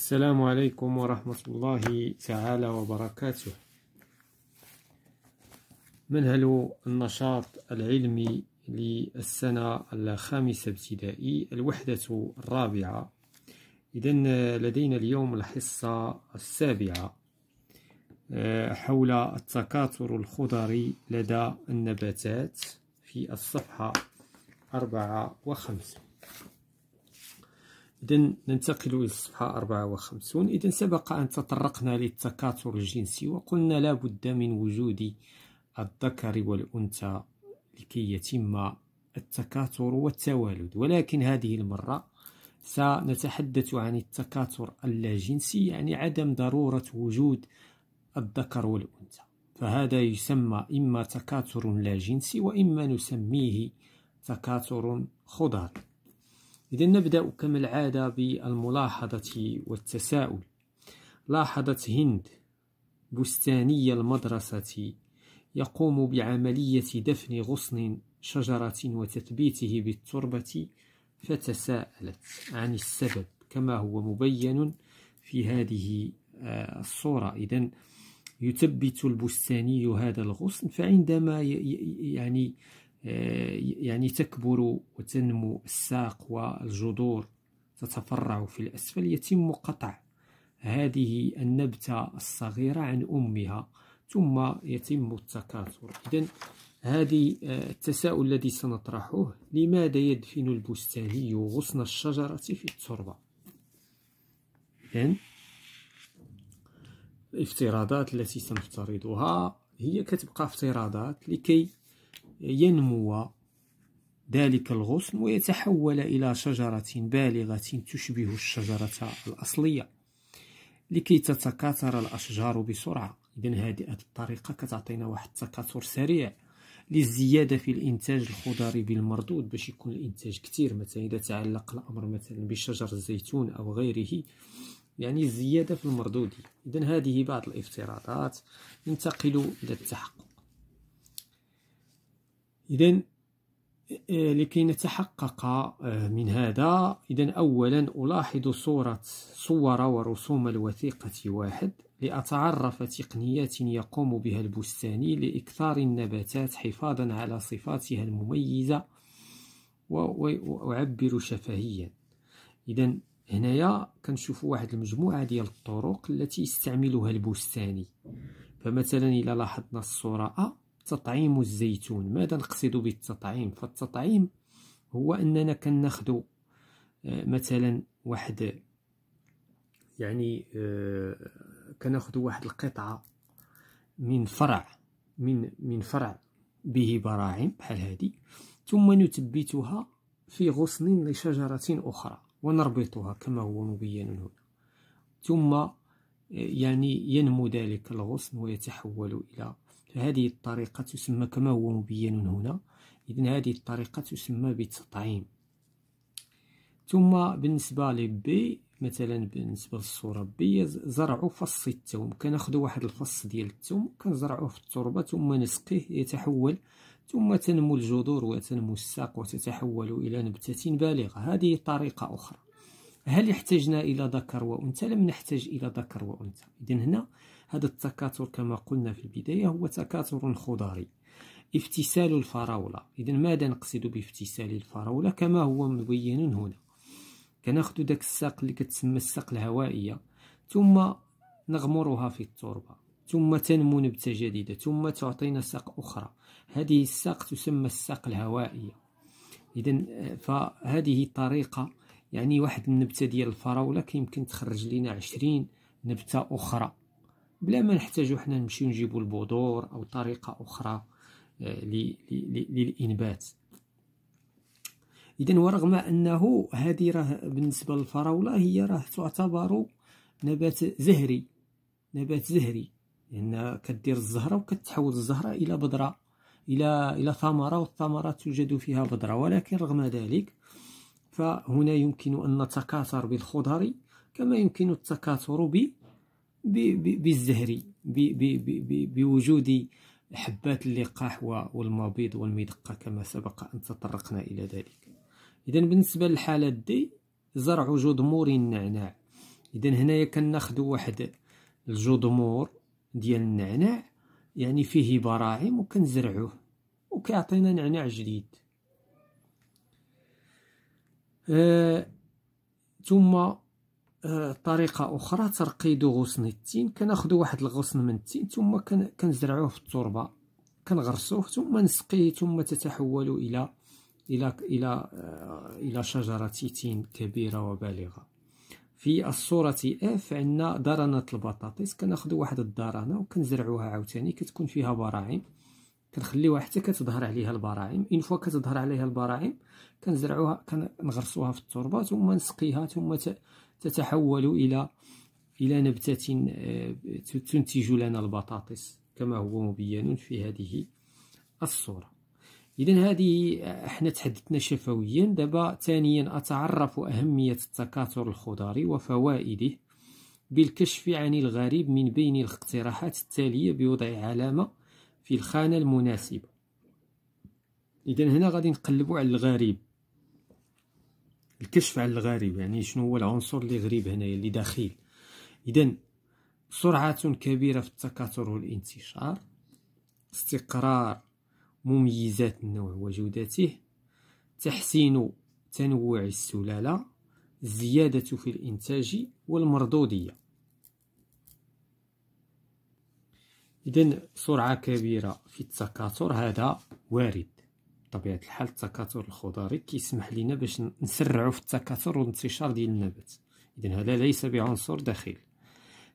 السلام عليكم ورحمة الله تعالى وبركاته. منهل النشاط العلمي للسنة الخامسة ابتدائي الوحدة الرابعة. إذا لدينا اليوم الحصة السابعة آه، حول التكاثر الخضري لدى النباتات في الصفحة أربعة وخمسون إذا ننتقل إلى الصفحة 54 إذا سبق أن تطرقنا للتكاثر الجنسي وقلنا لا بد من وجود الذكر والأنثى لكي يتم التكاثر والتوالد. ولكن هذه المرة سنتحدث عن التكاثر اللاجنسي يعني عدم ضرورة وجود الذكر والأنثى. فهذا يسمى إما تكاثر لاجنسي وإما نسميه تكاثر خضري إذا نبدأ كما العادة بالملاحظة والتساؤل. لاحظت هند بستاني المدرسة يقوم بعملية دفن غصن شجرة وتثبيته بالتربة فتساءلت عن السبب كما هو مبين في هذه آه، الصورة. إذا يثبت البستاني هذا الغصن فعندما يعني يعني تكبر وتنمو الساق والجذور تتفرع في الأسفل يتم قطع هذه النبتة الصغيرة عن أمها ثم يتم التكاثر. إذن هذه آه، التساؤل الذي سنطرحه لماذا يدفن البستاني غصن الشجرة في التربة؟ إذن الافتراضات التي سنفترضها هي كتبقى افتراضات لكي ينمو ذلك الغصن ويتحول إلى شجرة بالغة تشبه الشجرة الأصلية لكي تتكاثر الأشجار بسرعة. إذا هذه الطريقة كتعطينا واحد التكاثر سريع للزيادة في الإنتاج الخضري بالمردود باش يكون الإنتاج كثير مثلا إذا تعلق الأمر مثلا بشجر الزيتون أو غيره يعني الزيادة في المردود. إذا هذه بعض الافتراضات. ننتقل إلى التحقق. إذا آه، لكي نتحقق آه، من هذا إذا أولا ألاحظ صورة صور ورسوم الوثيقة واحد لأتعرف تقنيات يقوم بها البستاني لإكثار النباتات حفاظا على صفاتها المميزة وأعبر شفهيا. إذا هنايا كنشوفوا واحد المجموعة ديال الطرق التي يستعملها البستاني. فمثلا إذا لاحظنا الصورة أ تطعيم الزيتون. ماذا نقصد بالتطعيم؟ فالتطعيم هو أننا كناخذ آه، مثلا واحد يعني آه، كناخذ واحد القطعة من فرع من من فرع به براعم بحال هذه ثم نثبتها في غصن لشجرة أخرى ونربطها كما هو مبين هنا. ثم آه، يعني ينمو ذلك الغصن ويتحول إلى فهذه الطريقة تسمى كما هو مبين هنا إذن هذه الطريقة تسمى بالتطعيم ثم بالنسبة لبي مثلا بالنسبة للصورة بي زرع فص الثوم. كنأخذ واحد الفص ديال الثوم كنزرعوه في التربة ثم نسقيه يتحول ثم تنمو الجذور وتنمو الساق وتتحول إلى نبتة بالغة. هذه طريقة أخرى. هل احتجنا إلى ذكر وأنثى؟ لم نحتاج إلى ذكر وأنثى. إذن هنا هذا التكاثر كما قلنا في البداية هو تكاثر خضري افتسال الفراولة. إذا ماذا نقصد بافتسال الفراولة؟ كما هو مبين هنا. كناخذ داك الساق اللي كتسمى الساق الهوائية ثم نغمرها في التربة ثم تنمو نبتة جديدة ثم تعطينا ساق أخرى. هذه الساق تسمى الساق الهوائية. إذا فهذه طريقة يعني واحد النبتة ديال الفراولة كيمكن تخرج لنا عشرين نبتة أخرى. بلا ما نحتاجو حنا نمشيو نجيبو البذور أو طريقة أخرى آه، للإنبات. اذا ورغم أنه هذه راه بالنسبة للفراولة هي راه تعتبر نبات زهري نبات زهري. لأن كدير الزهرة وكتحول الزهرة إلى بذرة إلى إلى ثمرة والثمرة توجد فيها بذرة. ولكن رغم ذلك فهنا يمكن أن نتكاثر بالخضر كما يمكن التكاثر بالزهري بوجود حبات اللقاح والمبيض والمدقة كما سبق أن تطرقنا إلى ذلك. إذا بالنسبة للحالة دي زرع جذمور النعناع. اذا هنايا كناخذوا واحد الجدمور ديال النعناع يعني فيه براعم وكنزرعوه وكيعطينا نعناع جديد. آه ثم آه طريقة أخرى ترقيد غصن التين. كناخدو واحد الغصن من التين ثم كنزرعوه في التربة. كنغرسوه ثم نسقيه ثم تتحول إلى إلى إلى آه إلى شجرة تين كبيرة وبالغة. في الصورة F عندنا درنة البطاطس. كناخدو واحد الدرنة وكنزرعوها عاوتاني. كتكون فيها براعم. كنخليوها حتى كتظهر عليها البراعم. une fois كتظهر عليها البراعم كنزرعوها كنغرسوها في التربة ثم نسقيها ثم تتحول إلى إلى نبتة آه، تنتج لنا البطاطس كما هو مبين في هذه الصورة. إذا هذه إحنا تحدثنا شفويا. دابا ثانيا أتعرف أهمية التكاثر الخضري وفوائده بالكشف عن الغريب من بين الاقتراحات التالية بوضع علامة في الخانة المناسبة. إذا هنا غادي نقلبوا على الغريب. الكشف على الغريب يعني شنو هو العنصر اللي غريب هنايا اللي داخل. إذا سرعة كبيرة في التكاثر والانتشار استقرار مميزات النوع وجودته تحسين تنوع السلالة الزيادة في الإنتاج والمردودية. إذا سرعة كبيرة في التكاثر هذا وارد. بطبيعة الحال التكاثر الخضري كيسمح لنا باش نسرعوا في التكاثر والانتشار ديال النبات. إذا هذا ليس بعنصر دخيل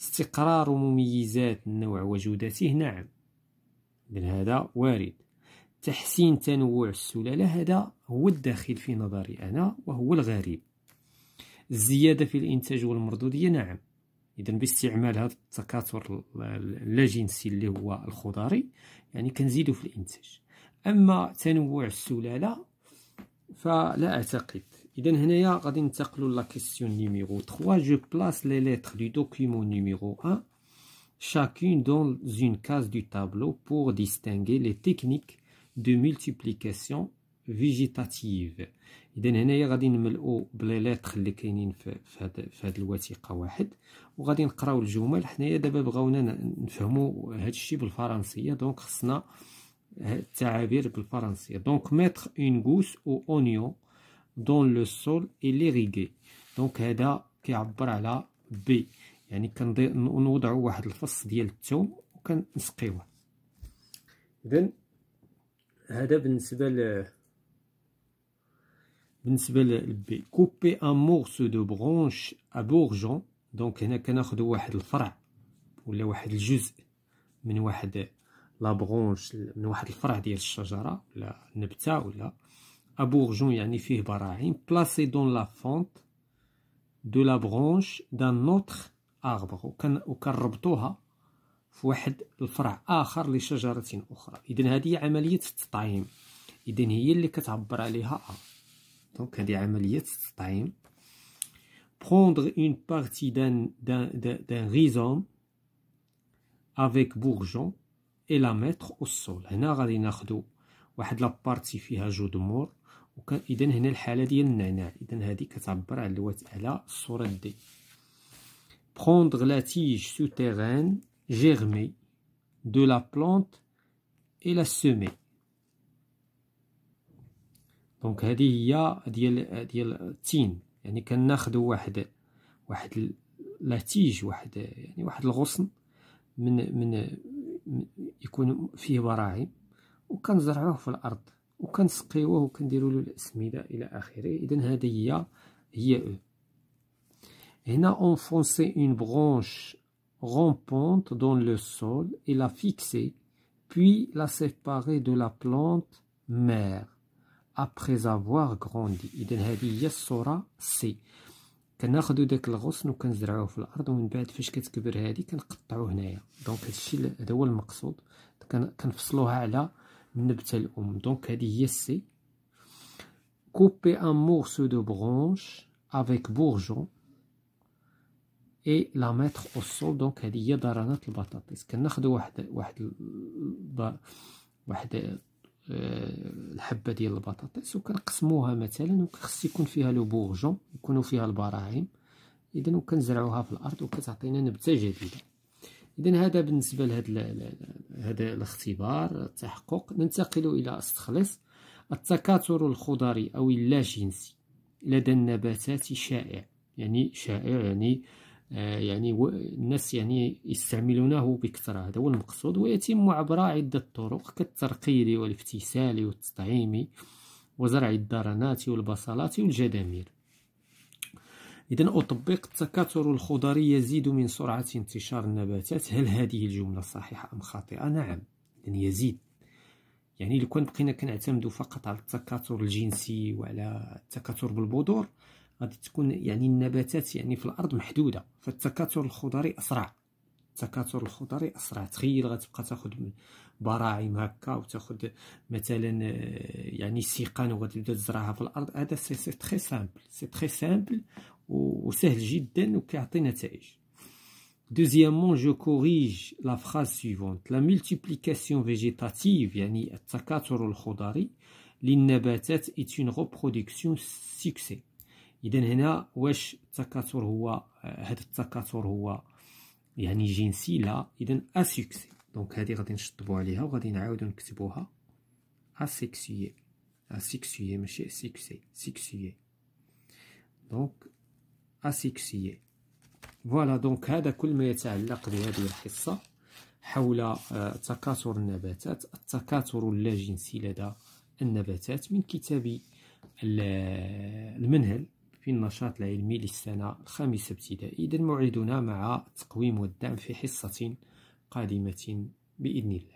استقرار مميزات النوع وجودته نعم. إذا هذا وارد. تحسين تنوع السلالة هذا هو الداخل في نظري أنا وهو الغريب. الزيادة في الإنتاج والمردودية نعم. إذا باستعمال هذا التكاثر اللاجنسي اللي هو الخضري يعني كنزيدو في الإنتاج. أما تنوع السلالة فلا أعتقد. إذا هنايا غادي ننتقلوا la question numéro 3 je place les lettres du document numéro 1 chacune dans une case du tableau pour distinguer les techniques de multiplication végétative اذا هنايا غادي نملؤوا ب les lettres اللي كاينين في هاد الوثيقة واحد وغادي نقراو الجمل. حنايا دابا بغاونا نفهموا هاد الشيء بالفرنسية donc خصنا التعابير بالفرنسية. donc mettre une gousse ou oignon dans le sol et l'irriguer donc هذا كيعبر على B يعني كنوضعوا واحد الفص ديال الثوم وكنسقيوه. اذا هذا بالنسبة ل بالنسبة لل B couper un morceau de branche à bourgeon donc هنا كناخذوا واحد الفرع ولا واحد الجزء من واحد la branche من واحد الفرع ديال الشجرة ولا نبتة ولا à bourgeon يعني فيه براعم placer dans la fente de la branche d'un autre arbre وكنربطوها في واحد الفرع آخر لشجرة أخرى. اذا هذه عملية التطعيم. اذا هي اللي كتعبر عليها. ا donc هذه عملية التطعيم. Prendre une partie d'un d'un rhizome avec bourgeon et la mettre au sol. هنا غادي ناخذوا واحد la partie فيها جذور اذا هنا الحالة ديال النعناع. اذا هذه كتعبر على الوات على الصورة D. Prendre la tige souterraine germer de la plante et la semer. donc هذه هي ديال ديال التين يعني كناخذوا واحد واحد لاتيج واحد يعني واحد الغصن من من يكون فيه براعم وكنزرعوه في الأرض وكنسقيوه وكنديروا له الأسمدة إلى آخره. اذا هذه هي هي أو. هنا enfoncer une branche rampante dans le sol et la fixer, puis la séparer de la plante mère après avoir grandi. إذا هذه هي الصورة سي كناخدو داك الغصن وكنزرعوه في الأرض ومن بعد فاش كتكبر هادي كنقطعوه هنايا. donc هادشي هذا هو المقصود. كنفصلوها على النبتة الأم. donc هذه هي ال C. couper un morceau de branche avec bourgeon et la mettre au sol donc هذه هي درنات البطاطس. كناخدو واحد واحد واحد الحبة ديال البطاطس وكنقسموها مثلا وخص يكون فيها le bourgeon يكونوا فيها البراعم اذا وكنزرعوها في الأرض وكتعطينا نبتة جديدة. اذا هذا بالنسبة لهذا هذا الاختبار التحقق. ننتقل إلى أستخلص. التكاثر الخضري أو اللاشجنسي لدى النباتات شائع يعني شائع يعني يعني الناس يعني يستعملونه بكثرة. هذا هو المقصود. ويتم عبر عدة طرق كالترقيل والافتسال والتطعيم وزرع الدرنات والبصلات والجدامير. إذا أطبق التكاثر الخضري يزيد من سرعة انتشار النباتات. هل هذه الجملة صحيحة أم خاطئة؟ نعم إذن يزيد. يعني لو كان بقينا كنعتمدوا فقط على التكاثر الجنسي وعلى التكاثر بالبذور غادي تكون يعني النباتات يعني في الأرض محدودة. فالتكاثر الخضري أسرع. التكاثر الخضري أسرع. تخيل غتبقى تاخذ براعم هكا وتاخذ مثلا يعني سيقان وغتبدا تزرعها في الأرض. هذا c'est c'est très simple c'est très simple وسهل جدا وكيعطي نتائج. Deuxièmement, je corrige la phrase suivante. La multiplication végétative, يعني التكاثر الخضري للنباتات est une reproduction succès. إذا هنا واش التكاثر هو هذا التكاثر هو يعني جنسي؟ لا إذا asexuée donc هذه غادي نشطبو عليها وغادي نعاودو نكتبوها asexuée asexuée ماشي sexuée sexuée donc asexuée voilà donc هذا كل ما يتعلق بهذه الحصة حول آه، تكاثر النباتات. التكاثر اللاجنسي لدى النباتات من كتاب المنهل. في النشاط العلمي للسنة الخامسة ابتدائي إذا موعدنا مع التقويم والدعم في حصة قادمة بإذن الله.